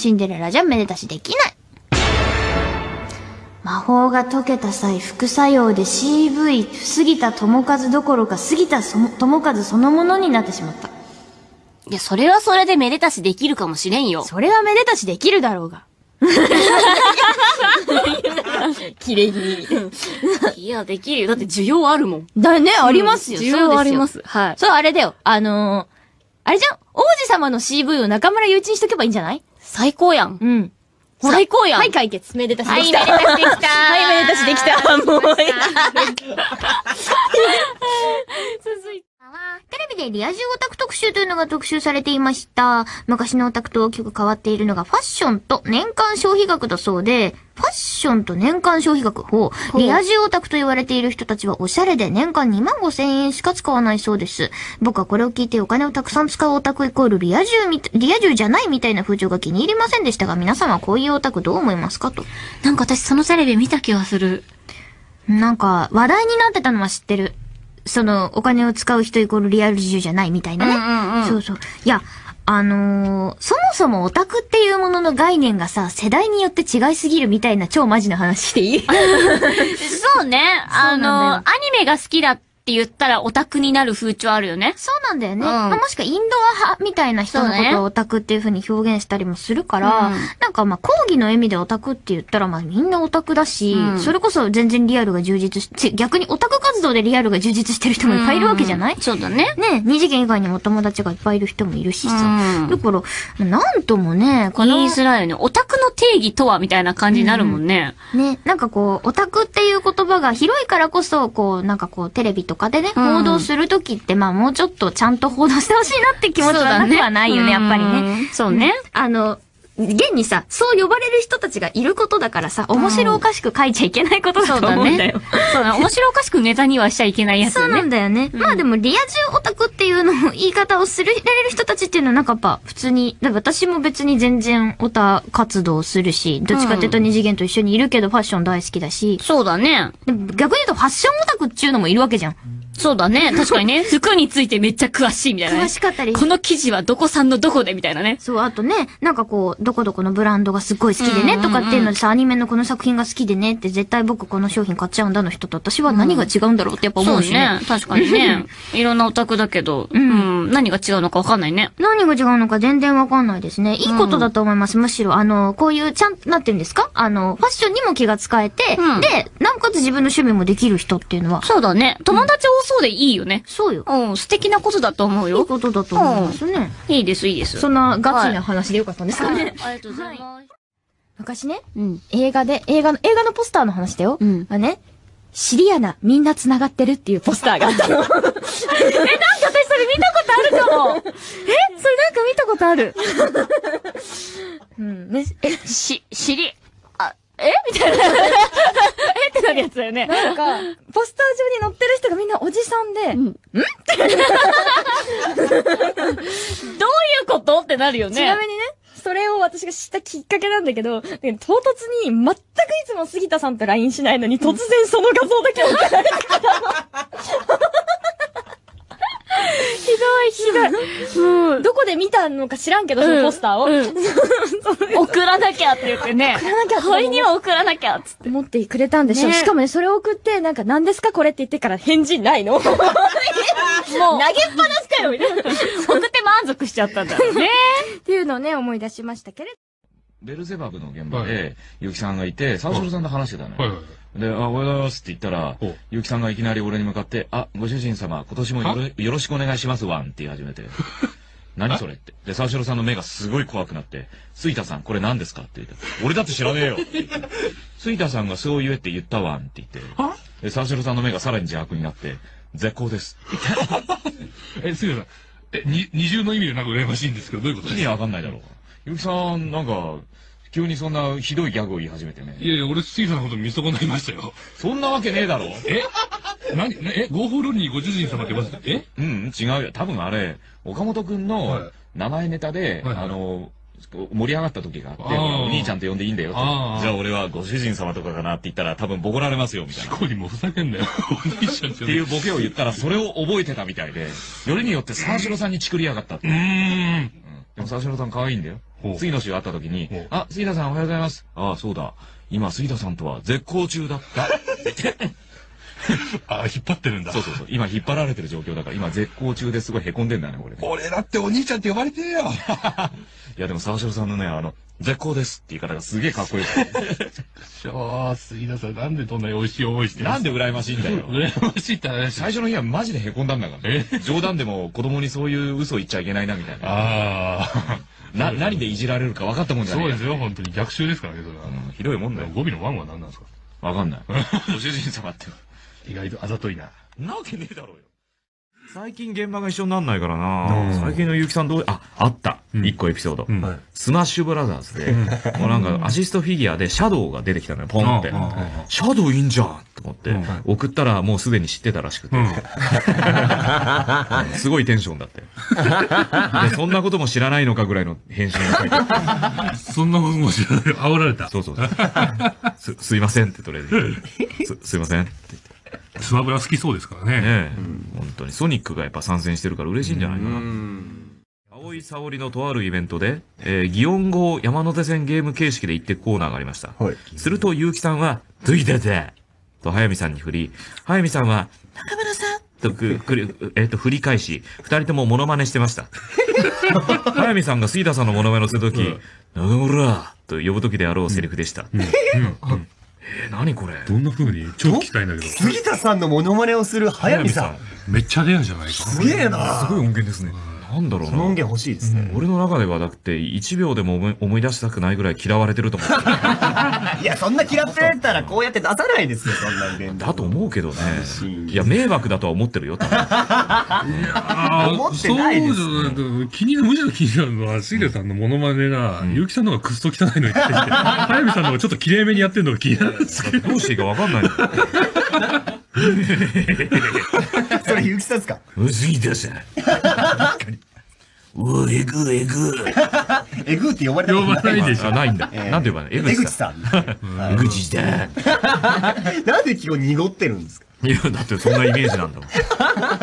シンデレラじゃめでたしできない。魔法が解けた際、副作用で CV、杉田智和どころか杉田そ智和そのものになってしまった。いや、それはそれでめでたしできるかもしれんよ。それはめでたしできるだろうが。綺麗に。いや、できるよ。だって需要あるもん。だね、ありますよ。需要ありますす。はい。そう、あれだよ。あのー、あれじゃん？王子様の CV を中村雄一にしとけばいいんじゃない？最高やん。うん。最高やん。はい、解決。めでたしはい、できた。めでたしできた。はい、めでたしできた。もう。続いて。テレビでリア充オタク特集というのが特集されていました。昔のオタクと大きく変わっているのがファッションと年間消費額だそうで、ファッションと年間消費額ほう。リア充オタクと言われている人たちはおしゃれで年間2万5千円しか使わないそうです。僕はこれを聞いてお金をたくさん使うオタクイコールリア充みた、リア充じゃないみたいな風潮が気に入りませんでしたが、皆さんはこういうオタクどう思いますかと。なんか私そのテレビ見た気がする。なんか、話題になってたのは知ってる。その、お金を使う人イコールリアル充じゃないみたいなね。うんうんうんそうそう。いや、あのーそもそもオタクっていうものの概念がさ、世代によって違いすぎるみたいな超マジな話していい？そうね。あの、アニメが好きだって言ったらオタクになる風潮あるよね。そうなんだよね。うんまあもしくはインドア派みたいな人のことをオタクっていう風に表現したりもするから、うんなんかまあ講義の意味でオタクって言ったらまあみんなオタクだし、うんそれこそ全然リアルが充実し、ち逆にオタク活動でリアルが充実してる人もいっぱいいるわけじゃない、そうだね。ね、二次元以外にも友達がいっぱいいる人もいるしさ。うんだから、なんともね、この言い、づらいよね。オタクの定義とはみたいな感じになるもんね。ね、なんかこう、オタクっていう言葉が広いからこそ、こう、なんかこう、テレビとかでね、うん報道するときって、まあもうちょっとちゃんと報道してほしいなって気持ちはなくはないよね、やっぱりね。うん。そうね。あの、現にさ、そう呼ばれる人たちがいることだからさ、面白おかしく書いちゃいけないことだとそうだね思うんだよ。。そうだね。面白おかしくネタにはしちゃいけないやつそうな。んだよね。まあでも、リア充オタクっていうのを言い方をする、られる人たちっていうのはなんかやっぱ、普通に、私も別に全然オタ活動するし、どっちかっていうと二次元と一緒にいるけどファッション大好きだし、そうだね。逆に言うとファッションオタクっていうのもいるわけじゃん。そうだね。確かにね。服についてめっちゃ詳しいみたいなね。詳しかったりこの生地はどこ産のどこでみたいなね。そう、あとね、なんかこう、どこどこのブランドがすっごい好きでね、うんうんうんとかっていうのでさ、アニメのこの作品が好きでねって、絶対僕この商品買っちゃうんだの人と私は何が違うんだろうってやっぱ思うしね。ね。確かにね。いろんなオタクだけど、うん、何が違うのかわかんないね。何が違うのか全然わかんないですね。いいことだと思います。むしろ、あの、こういう、ちゃん、なんて言うんですか？あの、ファッションにも気が使えて、うんで、なおかつ自分の趣味もできる人っていうのは、そうだね。友達多そうでいいよね。そうよ。うん、素敵なことだと思うよ。いいことだと思いますね。いいです、いいです。そんなガチな話でよかったんですかね。ありがとうございます。昔ね、うん。映画で、映画の、映画のポスターの話だよ。うんあね、シリアナ、みんな繋がってるっていうポスターがあったの。え、なんか私それ見たことあるかも。え、それなんか見たことある。うん、ね。え、し、しり、あ、え？みたいな。え？ってなるやつだよね。なんか、ポスター上に載ってる人がみんなおじさんで、ん どういうこと？ってなるよね。ちなみにね、それを私が知ったきっかけなんだけど、ね唐突に全くいつも杉田さんと LINE しないのに突然その画像だけ送られてきたひどいひどい。うん。どこで見たのか知らんけど、そのポスターを。うん 送らなきゃって言ってね。送らなきゃって問いには送らなきゃっつって。持ってくれたんでしょ、ねしかもね、それを送って、なんか、何ですかこれって言ってから返事ないの もう、投げっぱなしかよみたいな。っ送って満足しちゃったんだよね。ていうのをね、思い出しましたけれど。ベルゼバブの現場はで、ゆきさんがいて、沢城さんと話してたのはいはよい。で、あ、おはようございますって言ったらほう、ゆきさんがいきなり俺に向かって、あ、ご主人様、今年もよろよろしくお願いしますわんって言い始めて。何それって。で、沢城さんの目がすごい怖くなって、杉田さん、これ何ですかって言って。俺だって知らねえよって言って。杉田さんがそう言えって言ったわんって言って。は？で、沢城さんの目がさらに邪悪になって、絶好ですって え、杉田さん、え、に、二重の意味でなんか羨ましいんですけど、どういうこと言って。意味ですかわかんないだろう。ゆきさん、なんか、急にそんなひどいギャグを言い始めてね。いやいや、俺、杉田さんのこと見損ないましたよ。そんなわけねえだろ。え？何？え、ゴーフローにご主人様ってます？え？うん、違うよ。多分あれ、岡本くんはいの名前ネタで、はいはいあの、盛り上がった時があって、あーお兄ちゃんと呼んでいいんだよってあーじゃあ俺はご主人様とかかなって言ったら多分ボコられますよ、みたいな。コにもふざけんなよ。お兄ちゃんってっていうボケを言ったら、それを覚えてたみたいで、よりによって沢城さんにチクりやがったって。うーん。でも沢城さん可愛いんだよ。次の週会った時にあ、杉田さんおはようございます。ああ、そうだ。今、杉田さんとは絶好中だった。あ、引っ張ってるんだ。そうそうそう。今引っ張られてる状況だから、今絶好中ですごい凹んでんだよね、これね。俺だってお兄ちゃんって呼ばれてえよ。いや、でも沢城さんのね、あの、絶好ですって言い方がすげえかっこよくて。しょー、杉田さん、なんでそんなに美味しい思いしてるなんで羨ましいんだよ。羨ましいって話。最初の日はマジで凹んだんだからね。冗談でも子供にそういう嘘言っちゃいけないな、みたいな。ああ。な、何でいじられるか分かったもんじゃないそうですよ、本当に。逆襲ですからね、それは。うんひどいもんだよ。語尾のワンは何なんですか？わかんない。ご主人様って。意外とあざといな。なわけねえだろうよ。最近現場が一緒になんないからな最近の結城さんどう、あ、あった。一個エピソード。スマッシュブラザーズで、もうなんかアシストフィギュアでシャドウが出てきたのよ、ポンって。シャドウいいんじゃんと思ってうん、送ったらもうすでに知ってたらしくてう、ん。すごいテンションだって。で、そんなことも知らないのかぐらいの返信が書いてあってそんなことも知らない。煽られた。そうそうそう。す、すいませんってとりあえず言って。す、すいませんって言って。スマブラ好きそうですからね。ねえ、本当に。ソニックがやっぱ参戦してるから嬉しいんじゃないかな。うん。青井沙織のとあるイベントで、えー、祇園号山手線ゲーム形式で行ってくコーナーがありました。はい。すると、結城さんは、ついててと、早見さんに振り、早見さんは、中村さんとく、くり、えっ、と、振り返し、二人ともモノマネしてました。早見さんが杉田さんのモノマネをするとき、中村と呼ぶときであろうセリフでした。うん。うん。えー、何これ？どんな風に？超聞きたいんだけど。杉田さんのモノマネをする早見さん。めっちゃレアじゃないか。すげえなすごい音源ですね。なんだろうな。その音源欲しいですね。俺の中ではだって1秒でも思い思い出したくないぐらい嫌われてると思う。いや、そんな嫌ってたらこうやって出さないですよ、そんなイベント。だと思うけどね心。いや、迷惑だとは思ってるよ、多分。あー思ってないですそうじゃない気にむしろ気になるのは、杉田さんのモノマネが、結城さんの方がクスと汚いの言ってて、早見さんの方がちょっと綺麗めにやってるのが気になるんですけど。どうしていいかわかんない。それ、ゆきさんですか？うすぎたさ。うわ、えぐえぐ。えぐーって呼ばれたこと呼ばないでしょあ、ないんだ。えーなんて呼ばない？江江口口ささん。ん。江口だ。なんで今日濁ってるんですか？いや、だってそんなイメージなんだも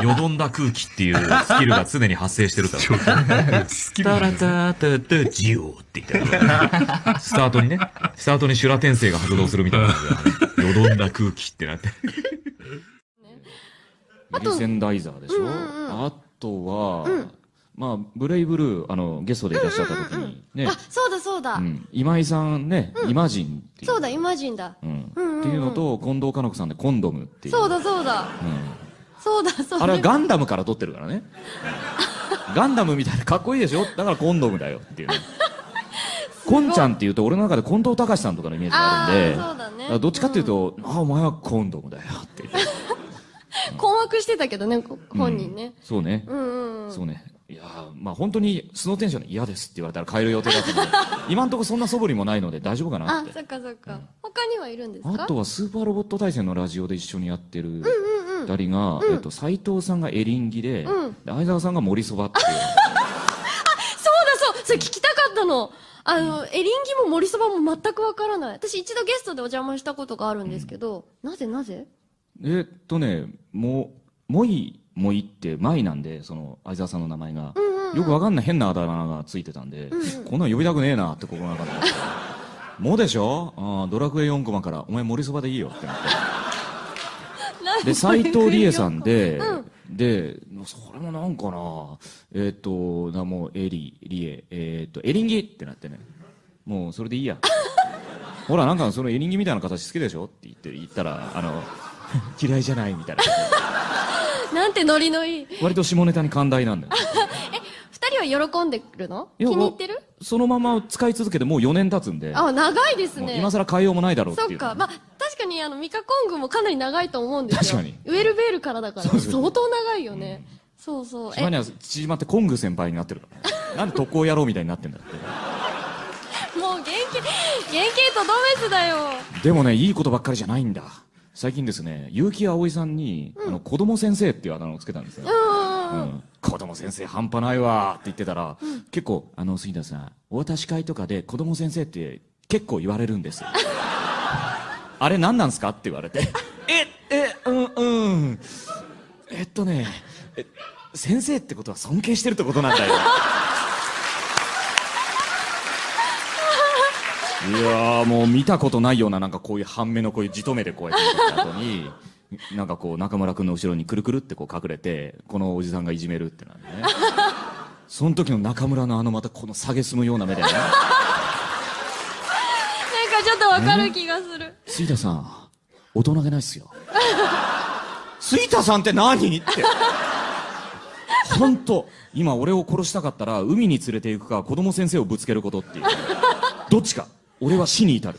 ん。よどんだ空気っていうスキルが常に発生してるから。タラタタタジオって言ってる。スタートにね、スタートに修羅転生が発動するみたいな感じで、よどんだ空気ってなって。あとリセンダイザーでしょ、うんうんうんあとは、うんまあ、ブレイブルー、あの、ゲストでいらっしゃった時に、ねあ、、そうだそうだ。うん、今井さんね、イマジンっていう。そうだ、イマジンだ。うん。うんうんうんっていうのと、近藤かの子さんでコンドムっていう。そうだそうだ。うん。そうだそうだ。あれはガンダムから撮ってるからね。ガンダムみたいでかっこいいでしょ？だからコンドムだよっていうね。コンちゃんっていうと俺の中で近藤隆さんとかのイメージがあるんで、あーそうだねどっちかっていうと、あ、お前はコンドムだよっていう。困惑してたけどね、こ本人ね。そうね。うんうんうん。そうね。いやーまあ本当に素のテンションで嫌ですって言われたら変える予定だったので、今んところそんな素振りもないので大丈夫かなっ、て。あそっかそっか。他にはいるんですか？あとはスーパーロボット対戦のラジオで一緒にやってるうんうんうん。二人が、えっと、斎藤さんがエリンギで、うんで相沢さんが森そばっていう。そうだそうそれ聞きたかったの。あの、エリンギも森そばも全くわからない。私一度ゲストでお邪魔したことがあるんですけど、なぜなぜ？えっとね、も、もい、もいって、まいなんで、その、相沢さんの名前が。よくわかんない変なあだ名がついてたんで、こんなん呼びたくねえなって心の中で。もでしょ？あードラクエ4コマから、お前森そばでいいよってなって。で、斎藤理恵さんで、うんで、それもなんかな、えっ、と、なもう、エリ、リエ、えっ、と、エリンギってなってね。もう、それでいいや。ほら、なんか、そのエリンギみたいな形好きでしょ？って言って、言ったら、あの、嫌いじゃないみたいな。なんてノリのいい。割と下ネタに寛大なんだよ。二人は喜んでるの？気に入ってる？そのまま使い続けてもう4年経つんで、あ、長いですね。今更変えようもないだろうっていう。そっか。まあ、確かにあの、ミカコングもかなり長いと思うんですよ。確かにウェルベールからだから、相当長いよね。そうそう。島には縮まってコング先輩になってるから。なんで特攻野郎みたいになってんだって。もう原型、原型とどめつだよ。でもね、いいことばっかりじゃないんだ。最近ですね、結城葵さんに、あの、子供先生っていうあだ名をつけたんですよ。うん子供先生半端ないわって言ってたら、結構、あの、杉田さん、お渡し会とかで子供先生って結構言われるんです。あれ何なんすかって言われて、え、え、うん、うん。えっとね、え先生ってことは尊敬してるってことなんだよ。いやーもう見たことないようななんかこういう半目のこういうじとめでこうやってた後に、なんかこう中村くんの後ろにくるくるってこう隠れて、このおじさんがいじめるってなんでね。その時の中村のあのまたこの下げすむような目でね。なんかちょっとわかる気がする。杉田さん、大人げないっすよ。杉田さんって何って。本当今俺を殺したかったら海に連れて行くか子供先生をぶつけることっていう。どっちか。俺は死に至る。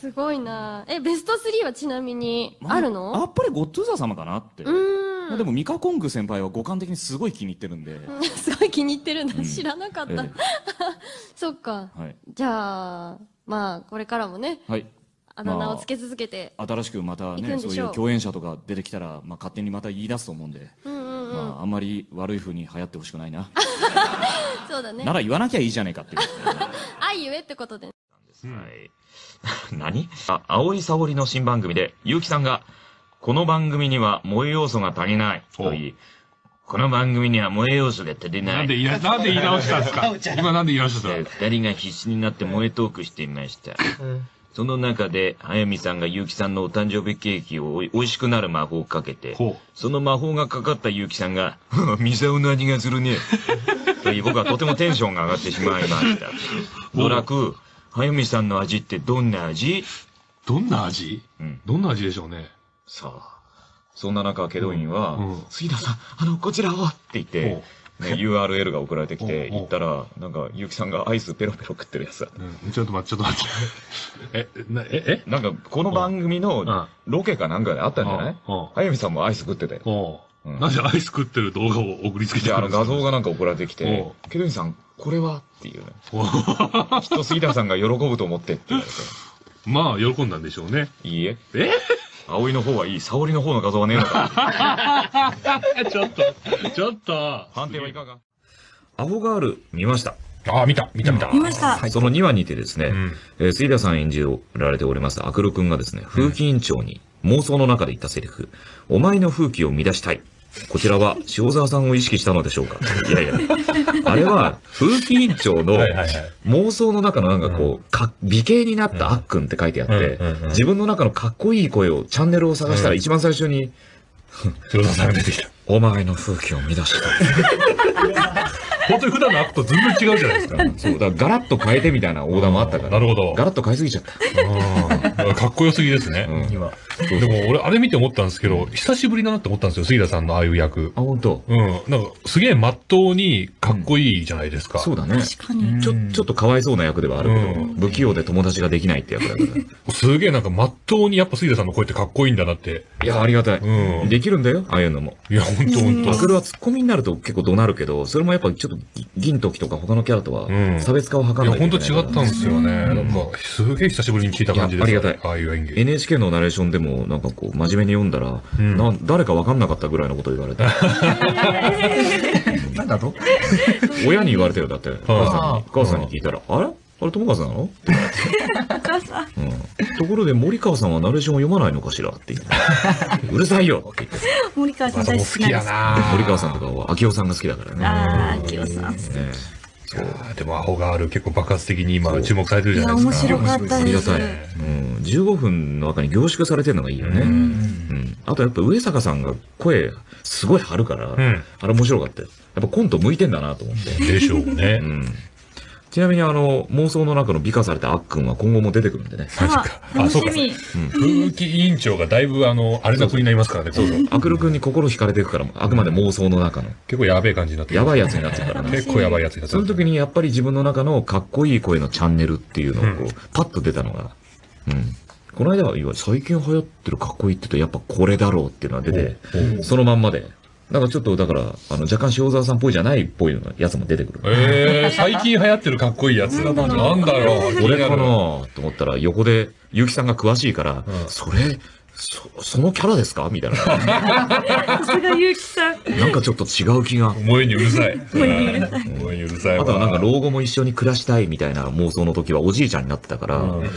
すごいなえ、ベスト3はちなみに、あるやのっぱりゴッドゥーザー様かなって。うーん。まあでもミカコング先輩は五感的にすごい気に入ってるんで。すごい気に入ってるんだ。知らなかった。え そっか。はい。じゃあ、まあ、これからもね、はい。あだ名をつけ続けて。新しくまたね、そういう共演者とか出てきたら、まあ勝手にまた言い出すと思うんで。うんうんうん。まああんまり悪い風に流行ってほしくないな。そうだねな。ら言わなきゃいいじゃねえかっていう。愛ゆえってことで。はい。何？あ、青い沙織の新番組で、結城さんが、この番組には萌え要素が足りない。と言い、この番組には萌え要素が足りな。ないんで言いな、なんで言い直したんですか？今なんで言い直したんえーですか？二人が必死になって萌えトークしていました。その中で、早見さんが結城さんのお誕生日ケーキをおい美味しくなる魔法をかけて、ほその魔法がかかった結城さんが、ミサオの味がするね。と僕はとてもテンションが上がってしまいました。ドラク、早見さんの味ってどんな味？う。どんな味？うん。どんな味でしょうね。さあ。そんな中、ケドインは、杉田さん、あの、こちらをって言ってほ、ね、URL が送られてきて、行ったら、なんか、結城さんがアイスペロペロ食ってるやつだった。うん、ちょっと待って、ちょっと待って。え、な、え、え？なんか、この番組のんロケかなんかであったんじゃない？うんうん早見さんもアイス食ってたよ。おううんなぜアイス食ってる動画を送りつけてるんですか画像がなんか送られてきてお、ケドインさん、これは？っていうね。きっと杉田さんが喜ぶと思ってって言われて。まあ、喜んだんでしょうね。いいえ。え？葵の方はいい。沙織の方の画像はねえのか。ちょっと、ちょっと。判定はいかが？アホガール見ました。ああ、見た、見た、見た。見ました。その2話にてですね、うん。えー杉田さん演じられております、アクロくんがですね、風紀委員長に妄想の中で言ったセリフ、お前の風紀を乱したい。こちらは塩沢さんを意識したのでしょうか？いやいや、あれは風紀委員長の。妄想の中のなんかこう、か美形になったあっくんって書いてあって自分の中のかっこいい声を、チャンネルを探したら一番最初に、塩沢さんが出てきた。お前の風紀を乱したい。本当に普段のアクト全然違うじゃないですか。そう、だからガラッと変えてみたいなオーダーもあったから。なるほどガラッと変えすぎちゃった。うん。かっこよすぎですね。うん今。でも俺、あれ見て思ったんですけど、久しぶりだなって思ったんですよ、杉田さんのああいう役。あ、本当。うん。なんか、すげえ真っ当にかっこいいじゃないですか。そうだね。確かに。ちょ、ちょっとかわいそうな役ではあるけど、うん不器用で友達ができないって役だから。すげえなんか真っ当にやっぱ杉田さんの声ってかっこいいんだなって。いや、ありがたい。うんできるんだよ、ああいうのも。いや、ほんとほんとア。クルはツッコミになると結構怒鳴るけど、それもやっぱちょっと銀時とか他のキャラとはうん差別化を図らいや、ないといほんと違けないからったんですよね。なんか、すげえ久しぶりに聞いた感じです。いやありがたいああいう演技。NHK のナレーションでもなんかこう真面目に読んだら、うんな誰かわかんなかったぐらいのこと言われて。なんだと？親に言われてるだって、母さんに。母さんに聞いたら、あれ？あれ友川さんなの？って言われて。うん。ところで森川さんはナレーションを読まないのかしらって言って。うるさいよって言って。森川さんあそこ好きや大好きな森川さんとかは秋夫さんが好きだからね。ああ、清さん。ねいやーでもアホがある結構爆発的に今注目されてるじゃないですか。面白かったです。ありがたい。うん。15分の中に凝縮されてるのがいいよね。うん。あとやっぱ上坂さんが声、すごい張るから、んあれ面白かったよ。やっぱコント向いてんだなと思って。でしょうねう。ん。ちなみにあの、妄想の中の美化されたあっくんは今後も出てくるんでね。あ、楽しみ。風紀委員長がだいぶあの、あれな国になりますからね、そうそう。アクルくんに心惹かれていくから、あくまで妄想の中の。結構やべえ感じになってやばいい。やつになってるからね。結構やばいやつになってその時にやっぱり自分の中のかっこいい声のチャンネルっていうのをこう、パッと出たのが、うん。この間は、いわ最近流行ってるかっこいいって言うとやっぱこれだろうっていうのが出て、そのまんまで、なんかちょっと、だから、あの、若干塩沢さんっぽいじゃないっぽいのやつも出てくる。ええ最近流行ってるかっこいいやつ。なんだろう。これかなと思ったら、横で、ゆうきさんが詳しいから、うんそれ、そ、そのキャラですか？みたいな。さすがゆうきさん。なんかちょっと違う気が。思いにうるさい。思いにうるさい。思いにうるさいわ。あとはなんか老後も一緒に暮らしたいみたいな妄想の時はおじいちゃんになってたから、うん